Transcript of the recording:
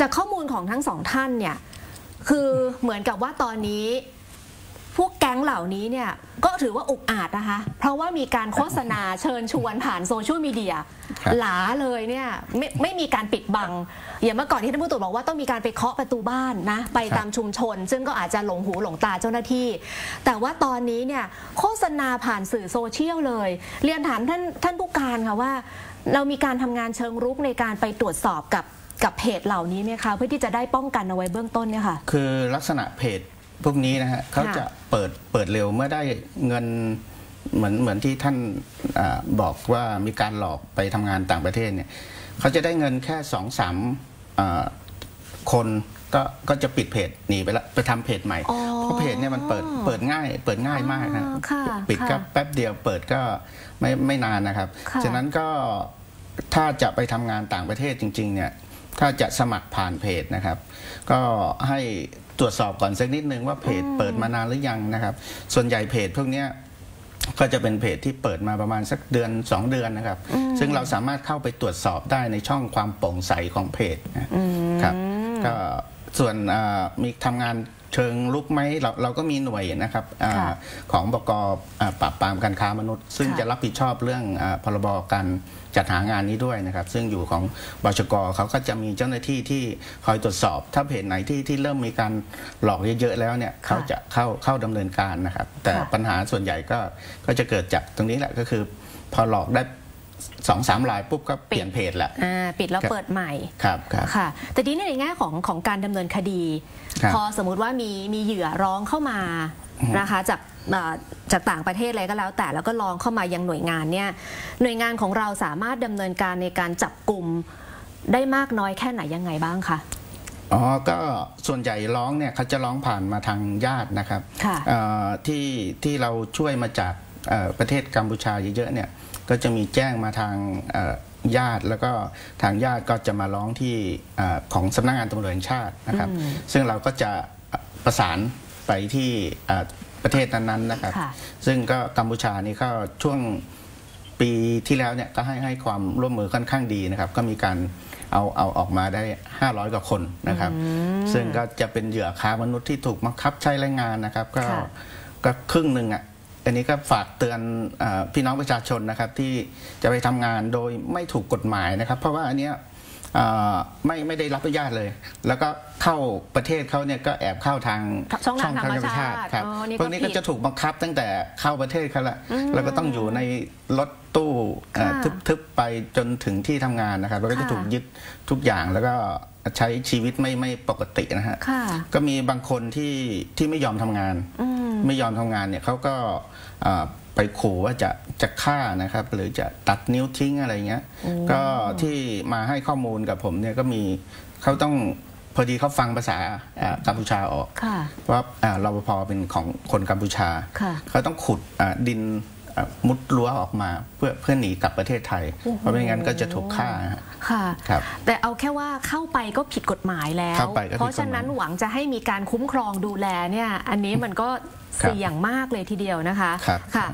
จากข้อมูลของทั้งสองท่านเนี่ยคือเหมือนกับว่าตอนนี้ พวกแก๊งเหล่านี้เนี่ยก็ถือว่าอุกอาจนะคะ เพราะว่ามีการโฆษณาเชิญชวนผ่านโซเชียลมีเดียกันหราเลยเนี่ยไม่ไม่มีการปิดบัง อย่างเมื่อก่อนที่ท่านผู้ตรวจบอกว่าต้องมีการไปเคาะประตูบ้านนะ ไปตามชุมชน ซึ่งก็อาจจะหลงหูหลงตาเจ้าหน้าที่ แต่ว่าตอนนี้เนี่ยโฆษณาผ่านสื่อโซเชียลเลย เรียนถามท่านท่านผู้การค่ะว่า เรามีการทำงานเชิงรุกในการไปตรวจสอบกับ กับเพจเหล่านี้ไหมคะเพื่อที่จะได้ป้องกันเอาไว้เบื้องต้นเนี่ยค่ะ คือลักษณะเพจพวกนี้นะฮะเขาจะเปิดเปิดเร็วเมื่อได้เงินเหมือนเหมือนที่ท่านอาบอกว่ามีการหลอกไปทำงานต่างประเทศเนี่ยเขาจะได้เงินแค่สองสามอ่าคนก็ก็จะปิดเพจหนีไปละไปทำเพจใหม่อ๋อเพราะเพจเนี่ยมันเปิดเปิดง่าย เปิดง่ายมากนะอ๋อค่ะปิดก็ค่ะแป๊บเดียวเปิดก็ไม่ไม่นานนะครับค่ะฉะนั้นก็ถ้าจะไปทำงานต่างประเทศจริง ๆ เนี่ย ถ้าจะสมัครผ่านเพจนะครับ ก็ให้ตรวจสอบก่อนสักนิดนึงว่าเพจเปิดมานานหรือยังนะครับ ส่วนใหญ่เพจพวกเนี้ยก็จะเป็นเพจที่เปิดมาประมาณสักเดือน 2 เดือนนะครับ ซึ่งเราสามารถเข้าไปตรวจสอบได้ในช่องความโปร่งใสของเพจนะครับก็ส่วนอ่ามีทำงาน เชิงลุกไหมเราเราก็มีหน่วยนะครับอาค่ะของบกอ่าปราบปรามการค้ามนุษย์ ซึ่งค่ะจะรับผิดชอบเรื่องอาพรบการจัดหางานนี้ด้วยนะครับ ซึ่งอยู่ของบชกเขาก็จะมีเจ้าหน้าที่ที่คอยตรวจสอบ ถ้าเพจไหนที่ที่เริ่มมีการหลอกเยอะๆแล้วเนี่ยเขาจะเข้าเข้าดำเนินการนะครับ แต่ค่ะปัญหาส่วนใหญ่ก็ก็จะเกิดจากตรงนี้แหละก็คือ พอหลอกได้ สองสามรายปุ๊บก็เปลี่ยนเพจละอ่าปิดแล้วครับเปิดใหม่ครับครับค่ะ แต่ทีนี้ในแง่ของของการดำเนินคดีครับพอสมมุติว่ามีมีเหยื่อร้องเข้ามานะคะจากเอ่อจากต่างประเทศอะไรก็แล้ว แต่แล้วก็ร้องเข้ามายังหน่วยงานเนี่ยหน่วยงานของเราสามารถดำเนินการในการจับกลุ่มได้มากน้อยแค่ไหนยังไงบ้างคะอ๋อ ก็ส่วนใหญ่ร้องเนี่ยเขาจะร้องผ่านมาทางญาตินะครับค่ะเอ่อที่ที่เราช่วยมาจากเอ่อประเทศกัมพูชาเยอะๆเนี่ย ก็จะมีแจ้งมาทางเอ่อญาติแล้วก็ทางญาติก็จะมาร้องที่เอ่อของสำนักงานตำรวจแห่งชาตินะครับ ซึ่งเราก็จะประสานไปที่เอ่อประเทศนั้นๆนะครับค่ะซึ่งก็กัมพูชานี่ก็ช่วงปีที่แล้วเนี่ยก็ให้ให้ความร่วมมือค่อนข้างดีนะครับ ก็มีการเอาเอาออกมาได้ 500 กว่าคนนะครับ ซึ่งก็จะเป็นเหยื่อค้ามนุษย์ที่ถูกบังคับใช้แรงงานนะครับ ก็ค่ะก็ครึ่งหนึ่งอะ อันนี้ก็ฝากเตือนเออพี่น้องประชาชนนะครับที่จะไปทำงานโดยไม่ถูกกฎหมายนะครับ เพราะว่าอันเนี้ยเอ่อไม่ไม่ได้รับอนุญาตเลย แล้วก็เข้าประเทศเขาเนี่ยก็แอบเข้าทางช่องทางธรรมชาติครับอ๋อนี่ก็พวกนี้ก็ผิดจะถูกบังคับตั้งแต่เข้าประเทศเขาละแล้วก็ต้องอยู่ในรถตู้เอ่อค่ะทึบๆไปจนถึงที่ทำงานนะครับแล้วก็จะค่ะถูกยึดทุกอย่างแล้วก็ใช้ชีวิตไม่ไม่ปกตินะฮะค่ะก็มีบางคนที่ที่ไม่ยอมทำงาน ไม่ยอมทำงานเนี่ยเขาก็เอ่อไปขู่ว่าจะจะฆ่านะครับ หรือจะตัดนิ้วทิ้งอะไรเงี้ย ก็ที่มาให้ข้อมูลกับผมเนี่ยก็มีเขาต้องพอดีเขาฟังภาษาเอ่อกัมพูชาออกค่ะเพราะอ่ารปภเป็นของคนกัมพูชาค่ะเขาต้องขุดอ่าดินอ่า มุดรั้วออกมาเพื่อเพื่อหนีกลับประเทศไทย เพราะไม่งั้นก็จะถูกฆ่าฮะค่ะครับแต่เอาแค่ว่าเข้าไปก็ผิดกฎหมายแล้วเข้าไปก็ผิดกฎหมายเพราะฉะนั้นหวังจะให้มีการคุ้มครองดูแลเนี่ยอันนี้มันก็ครับเสี่ยงมากเลยทีเดียวนะคะครับค่ะ